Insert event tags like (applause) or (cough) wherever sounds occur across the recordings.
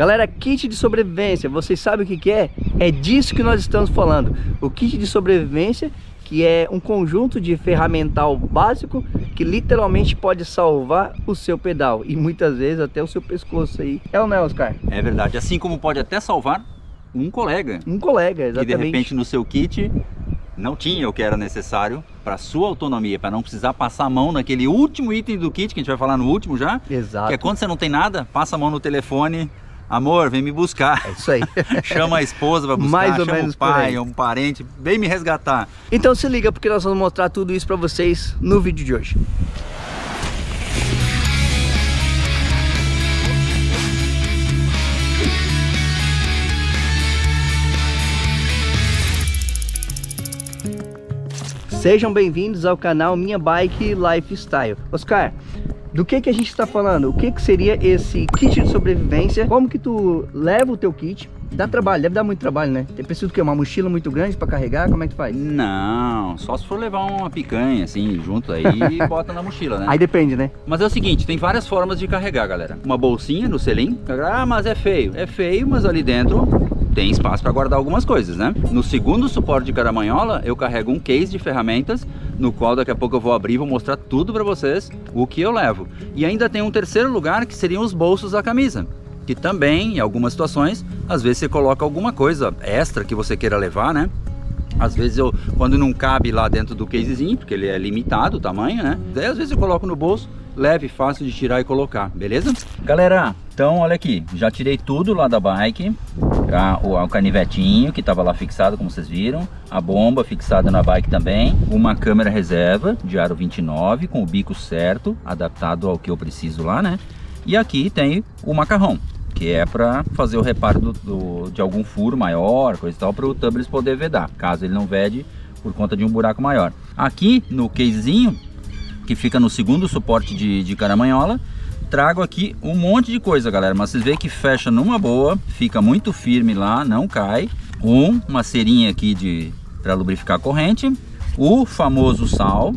Galera, kit de sobrevivência, vocês sabem o que, que é? É disso que nós estamos falando. O kit de sobrevivência, que é um conjunto de ferramental básico que literalmente pode salvar o seu pedal e muitas vezes até o seu pescoço aí. É o né, Oscar? É verdade. Assim como pode até salvar um colega. Um colega, exatamente. Que de repente no seu kit não tinha o que era necessário para sua autonomia, para não precisar passar a mão naquele último item do kit que a gente vai falar no último já. Exato. Que é quando você não tem nada, passa a mão no telefone, Amor, vem me buscar. É isso aí. (laughs) chama a esposa para buscar, Mais ou chama menos o pai, um parente, vem me resgatar. Então se liga porque nós vamos mostrar tudo isso para vocês no vídeo de hoje. Sejam bem-vindos ao canal Minha Bike Lifestyle. Oscar, do que que a gente está falando? O que que seria esse kit de sobrevivência? Como que tu leva o teu kit? Dá trabalho, deve dar muito trabalho, né? Tem preciso que uma mochila muito grande para carregar, como é que faz? Não, só se for levar uma picanha assim junto aí e (laughs) bota na mochila, né? Aí depende, né? Mas é o seguinte, tem várias formas de carregar, galera. Uma bolsinha no selim. Ah, mas é feio. É feio, mas ali dentro tem espaço para guardar algumas coisas, né? No segundo suporte de caramanhola, eu carrego um case de ferramentas, no qual daqui a pouco eu vou abrir e vou mostrar tudo para vocês o que eu levo. E ainda tem um terceiro lugar que seriam os bolsos da camisa. Que também, em algumas situações, às vezes você coloca alguma coisa extra que você queira levar, né? Às vezes eu, quando não cabe lá dentro do casezinho, porque ele é limitado o tamanho, né? Daí às vezes eu coloco no bolso, leve, fácil de tirar e colocar, beleza? Galera, então olha aqui, já tirei tudo lá da bike, a, o, o canivetinho que estava lá fixado, como vocês viram, a bomba fixada na bike também, uma câmera reserva de aro 29 com o bico certo, adaptado ao que eu preciso lá, né? E aqui tem o macarrão, que é para fazer o reparo do, do, de algum furo maior, coisa e tal, para o tubeless poder vedar, caso ele não vede por conta de um buraco maior. Aqui no casezinho, que fica no segundo suporte de, de caramanhola, trago aqui um monte de coisa, galera. Mas vocês veem que fecha numa boa, fica muito firme lá, não cai. Um, uma cerinha aqui de para lubrificar a corrente. O famoso sal,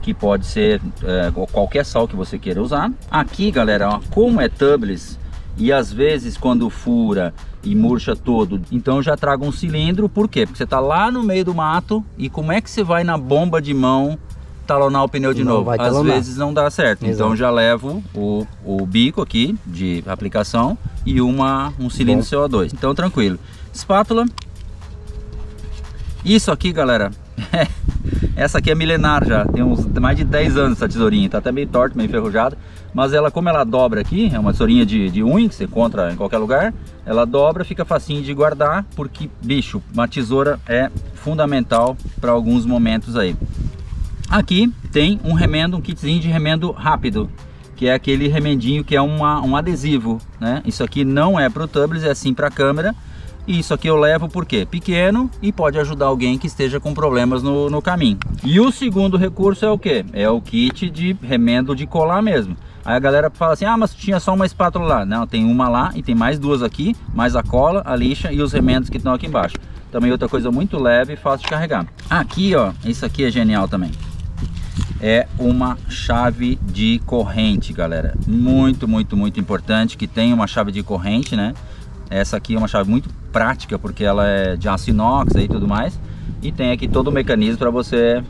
que pode ser é, qualquer sal que você queira usar. Aqui, galera, ó, como é tubeless e às vezes quando fura e murcha todo, então já trago um cilindro, por quê? Porque você está lá no meio do mato e como é que você vai na bomba de mão talonar o pneu de não novo? Às talonar. vezes não dá certo, Exato. então já levo o, o bico aqui de aplicação e uma, um cilindro Bom. CO2, então tranquilo. Espátula, isso aqui galera, (laughs) essa aqui é milenar já, tem uns mais de 10 anos essa tesourinha, tá até meio torta, meio enferrujada, mas ela como ela dobra aqui, é uma tesourinha de, de unha que você encontra em qualquer lugar, ela dobra, fica facinho de guardar, porque bicho, uma tesoura é fundamental para alguns momentos aí. Aqui tem um remendo, um kitzinho de remendo rápido, que é aquele remendinho que é uma, um adesivo, né? Isso aqui não é para o tubeless, é assim para a câmera, e isso aqui eu levo porque pequeno e pode ajudar alguém que esteja com problemas no, no caminho. E o segundo recurso é o que? É o kit de remendo de colar mesmo. Aí a galera fala assim, ah, mas tinha só uma espátula lá. Não, tem uma lá e tem mais duas aqui, mais a cola, a lixa e os remendos que estão aqui embaixo. Também outra coisa muito leve e fácil de carregar. Aqui, ó, isso aqui é genial também. É uma chave de corrente, galera. Muito, muito, muito importante que tem uma chave de corrente, né? Essa aqui é uma chave muito prática porque ela é de aço inox e tudo mais. E tem aqui todo o mecanismo para você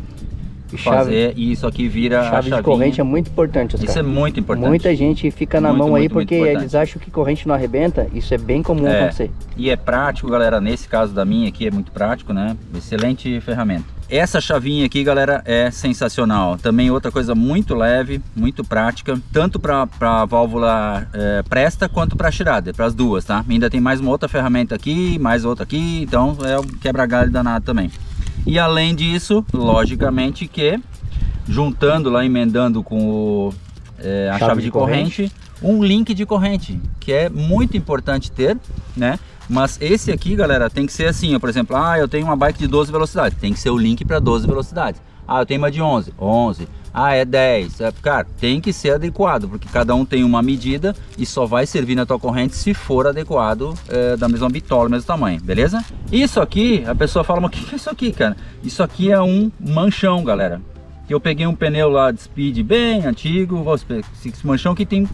fazer e isso aqui vira chave de corrente é muito importante Oscar. isso é muito importante. Muita gente fica na muito, mão muito, aí porque eles acham que corrente não arrebenta isso é bem comum é, acontecer. e é prático galera nesse caso da minha aqui é muito prático né? Excelente ferramenta. Essa chavinha aqui galera é sensacional. Também outra coisa muito leve muito prática tanto para a válvula é, presta quanto para a para as duas tá? Ainda tem mais uma outra ferramenta aqui mais outra aqui então é um quebra galho danado também e além disso, logicamente que juntando lá, emendando com o, é, a chave, chave de, de corrente, corrente, um link de corrente, que é muito importante ter, né? Mas esse aqui, galera, tem que ser assim, ó, por exemplo, ah, eu tenho uma bike de 12 velocidades, tem que ser o link para 12 velocidades. Ah, eu tenho uma de 11, 11. Ah, é 10. É, cara, tem que ser adequado, porque cada um tem uma medida e só vai servir na tua corrente se for adequado é, da mesma bitola, mesmo tamanho, beleza? Isso aqui, a pessoa fala, mas o que é isso aqui, cara? Isso aqui é um manchão, galera. Que eu peguei um pneu lá de speed bem antigo, esse manchão que tem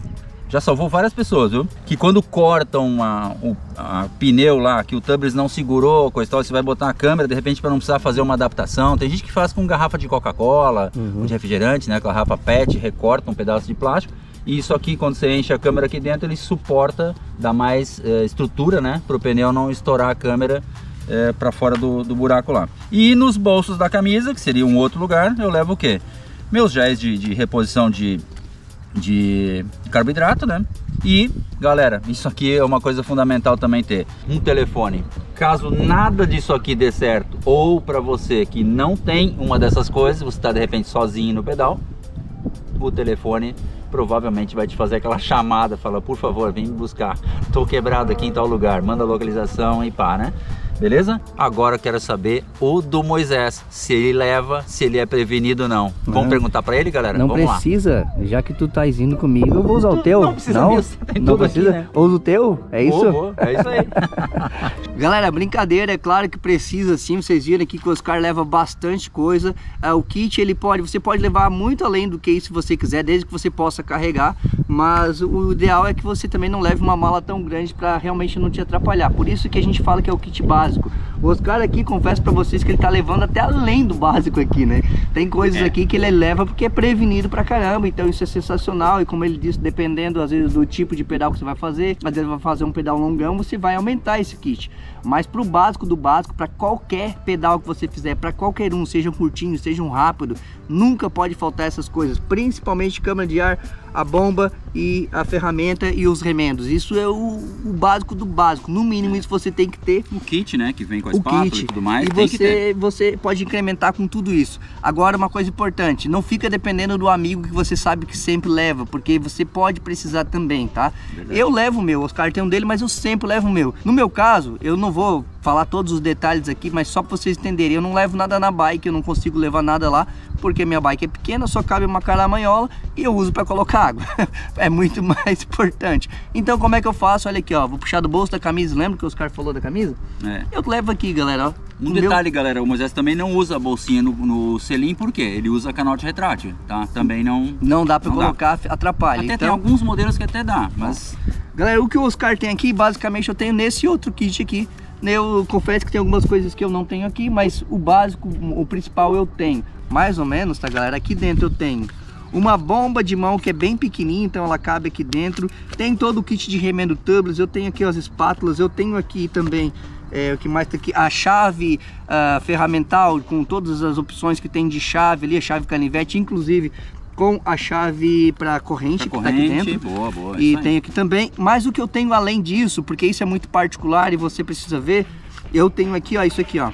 já salvou várias pessoas, viu? Que quando cortam uma, o a pneu lá, que o Tubers não segurou, coisa tal, você vai botar a câmera, de repente para não precisar fazer uma adaptação. Tem gente que faz com garrafa de Coca-Cola, uhum. de refrigerante, né? Garrafa PET, recorta um pedaço de plástico. E isso aqui, quando você enche a câmera aqui dentro, ele suporta, dá mais é, estrutura, né? Para o pneu não estourar a câmera é, para fora do, do buraco lá. E nos bolsos da camisa, que seria um outro lugar, eu levo o quê? Meus géis de, de reposição de de carboidrato, né? E, galera, isso aqui é uma coisa fundamental também ter um telefone. Caso nada disso aqui dê certo, ou para você que não tem uma dessas coisas, você está de repente sozinho no pedal, o telefone provavelmente vai te fazer aquela chamada, fala, por favor, vem me buscar, tô quebrado aqui em tal lugar, manda a localização e pá, né? Beleza? Agora eu quero saber o do Moisés, se ele leva, se ele é prevenido ou não. Vamos não, perguntar para ele, galera? Não Vamos precisa, lá. já que tu tá indo comigo, eu vou usar o teu. Não precisa não, mesmo, tem não precisa. Aqui, né? Usa o teu, é isso? Vou, vou. É isso aí. (laughs) galera, brincadeira, é claro que precisa sim, vocês viram aqui que o Oscar leva bastante coisa. É, o kit, ele pode, você pode levar muito além do que isso se você quiser, desde que você possa carregar, mas o ideal é que você também não leve uma mala tão grande para realmente não te atrapalhar. Por isso que a gente fala que é o kit básico. Vasco. O Oscar aqui, confesso para vocês que ele tá levando até além do básico aqui, né? Tem coisas é. aqui que ele leva porque é prevenido pra caramba, então isso é sensacional. E como ele disse, dependendo às vezes do tipo de pedal que você vai fazer, às vezes vai fazer um pedal longão, você vai aumentar esse kit. Mas pro básico do básico, para qualquer pedal que você fizer, para qualquer um, seja um curtinho, seja um rápido, nunca pode faltar essas coisas, principalmente câmara de ar, a bomba e a ferramenta e os remendos. Isso é o, o básico do básico. No mínimo isso você tem que ter. O kit, né? Que vem com a espátula kit, e tudo mais. E você, você pode incrementar com tudo isso. Agora uma coisa importante, não fica dependendo do amigo que você sabe que sempre leva, porque você pode precisar também, tá? Verdade. Eu levo o meu, Oscar tem um dele, mas eu sempre levo o meu. No meu caso, eu não vou falar todos os detalhes aqui, mas só para vocês entenderem, eu não levo nada na bike, eu não consigo levar nada lá, porque minha bike é pequena, só cabe uma caramanhola e eu uso para colocar água. (laughs) é muito mais importante. Então como é que eu faço? Olha aqui, ó, vou puxar do bolso da camisa, lembra que o Oscar falou da camisa? É. Eu levo aqui, galera, ó. Um detalhe, meu... galera, o Moisés também não usa a bolsinha no, no selim, por quê? Ele usa canote retrátil, tá? Também não... Não dá para colocar, dá. atrapalha. Até então... tem alguns modelos que até dá, mas... Galera, o que o Oscar tem aqui, basicamente eu tenho nesse outro kit aqui, eu confesso que tem algumas coisas que eu não tenho aqui, mas o básico, o principal eu tenho. Mais ou menos, tá galera? Aqui dentro eu tenho uma bomba de mão que é bem pequenininha, então ela cabe aqui dentro. Tem todo o kit de remendo tubeless, eu tenho aqui as espátulas, eu tenho aqui também é, o que mais tem aqui, a chave uh, ferramental com todas as opções que tem de chave ali, a chave canivete, inclusive com a chave para corrente, pra corrente, que tá aqui dentro. Boa, boa. E tem aqui também. Mas o que eu tenho além disso, porque isso é muito particular e você precisa ver, eu tenho aqui, ó, isso aqui, ó.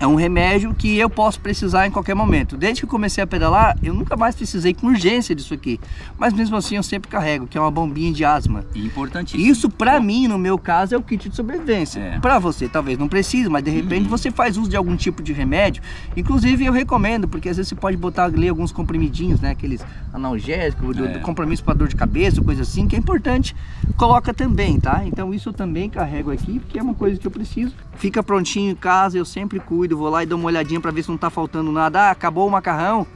É um remédio que eu posso precisar em qualquer momento. Desde que eu comecei a pedalar, eu nunca mais precisei com urgência disso aqui. Mas mesmo assim eu sempre carrego, que é uma bombinha de asma. Importantíssimo. Isso para mim, no meu caso, é o kit de sobrevivência. É. Para você talvez não precise, mas de repente uhum. você faz uso de algum tipo de remédio. Inclusive eu recomendo, porque às vezes você pode botar ali alguns comprimidinhos, né? Aqueles analgésicos, é. do, do compromisso para dor de cabeça, coisa assim, que é importante. Coloca também, tá? Então isso eu também carrego aqui, porque é uma coisa que eu preciso. Fica prontinho em casa, eu sempre cuido, vou lá e dou uma olhadinha para ver se não tá faltando nada. Ah, acabou o macarrão,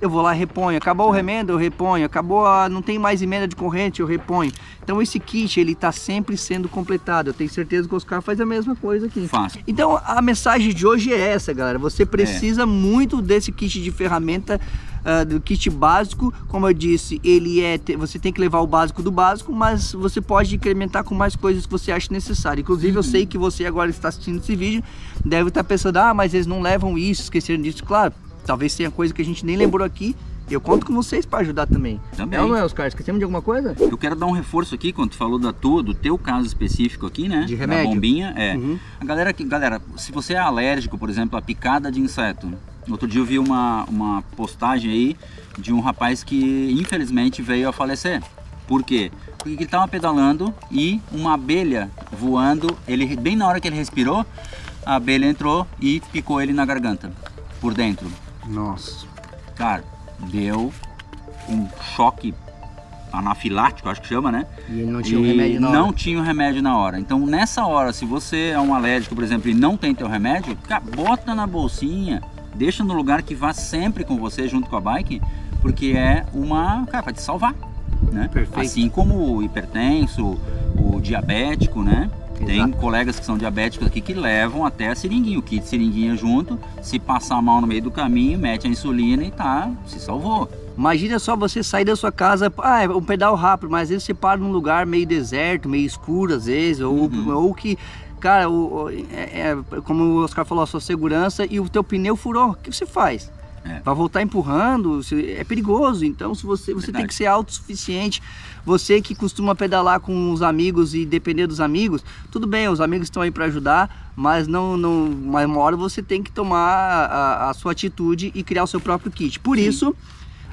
eu vou lá e reponho. Acabou o remendo, eu reponho. Acabou, a, não tem mais emenda de corrente, eu reponho. Então esse kit, ele tá sempre sendo completado. Eu tenho certeza que o Oscar faz a mesma coisa aqui. Fácil. Então a mensagem de hoje é essa, galera. Você precisa é. muito desse kit de ferramenta uh, do kit básico, como eu disse, ele é você tem que levar o básico do básico, mas você pode incrementar com mais coisas que você acha necessário. Inclusive, uhum. eu sei que você agora está assistindo esse vídeo, deve estar pensando, ah, mas eles não levam isso, esqueceram disso. Claro, talvez tenha coisa que a gente nem lembrou aqui, eu conto com vocês para ajudar também. Também. É ou não é, Oscar? Esquecemos de alguma coisa? Eu quero dar um reforço aqui, quando tu falou da tua, do teu caso específico aqui, né? De remédio. Da bombinha, é. Uhum. A galera, galera, se você é alérgico, por exemplo, a picada de inseto, outro dia eu vi uma, uma postagem aí de um rapaz que infelizmente veio a falecer. Por quê? Porque ele estava pedalando e uma abelha voando, ele bem na hora que ele respirou, a abelha entrou e picou ele na garganta, por dentro. Nossa. Cara, deu um choque anafilático, acho que chama, né? E não tinha e um remédio na hora. Não tinha o um remédio na hora. Então, nessa hora, se você é um alérgico, por exemplo, e não tem teu remédio, cara, bota na bolsinha, deixa no lugar que vá sempre com você junto com a bike, porque é uma, cara, vai te salvar. né? Perfeito. Assim como o hipertenso, o diabético, né? Tem Exato. colegas que são diabéticos aqui que levam até a seringuinha, o kit seringuinha junto. Se passar mal no meio do caminho, mete a insulina e tá, se salvou. Imagina só você sair da sua casa, ah, é um pedal rápido, mas às vezes você para num lugar meio deserto, meio escuro às vezes, ou, Uhum. ou que, cara, o, é, é, como o Oscar falou, a sua segurança e o teu pneu furou, o que você faz? É. Vai voltar empurrando, é perigoso, então se você, você tem que ser autossuficiente. Você que costuma pedalar com os amigos e depender dos amigos, tudo bem, os amigos estão aí para ajudar, mas não, não, mas uma hora você tem que tomar a, a sua atitude e criar o seu próprio kit. Por Sim. isso,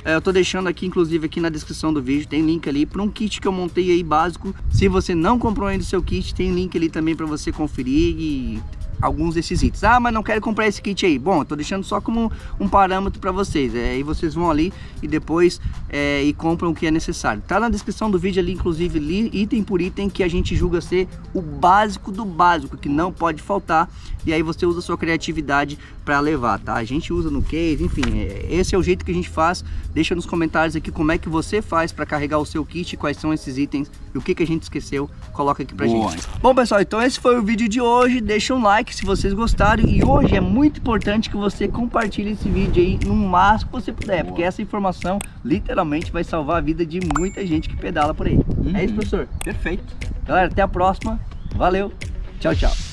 eu tô deixando aqui, inclusive, aqui na descrição do vídeo, tem link ali para um kit que eu montei aí básico. Se você não comprou ainda o seu kit, tem link ali também para você conferir e alguns desses itens. Ah, mas não quero comprar esse kit aí. Bom, tô deixando só como um parâmetro para vocês. É, aí vocês vão ali e depois é, e compram o que é necessário. Tá na descrição do vídeo ali, inclusive, li, item por item que a gente julga ser o básico do básico, que não pode faltar. E aí você usa sua criatividade para levar, tá? A gente usa no case, enfim, é, esse é o jeito que a gente faz. Deixa nos comentários aqui como é que você faz para carregar o seu kit, quais são esses itens e o que, que a gente esqueceu. Coloca aqui pra Boa. gente. Bom, pessoal, então esse foi o vídeo de hoje. Deixa um like se vocês gostaram. E hoje é muito importante que você compartilhe esse vídeo aí no máximo que você puder, Boa. porque essa informação literalmente vai salvar a vida de muita gente que pedala por aí. É isso, Uhum. professor. Perfeito. Galera, até a próxima. Valeu. Tchau, tchau.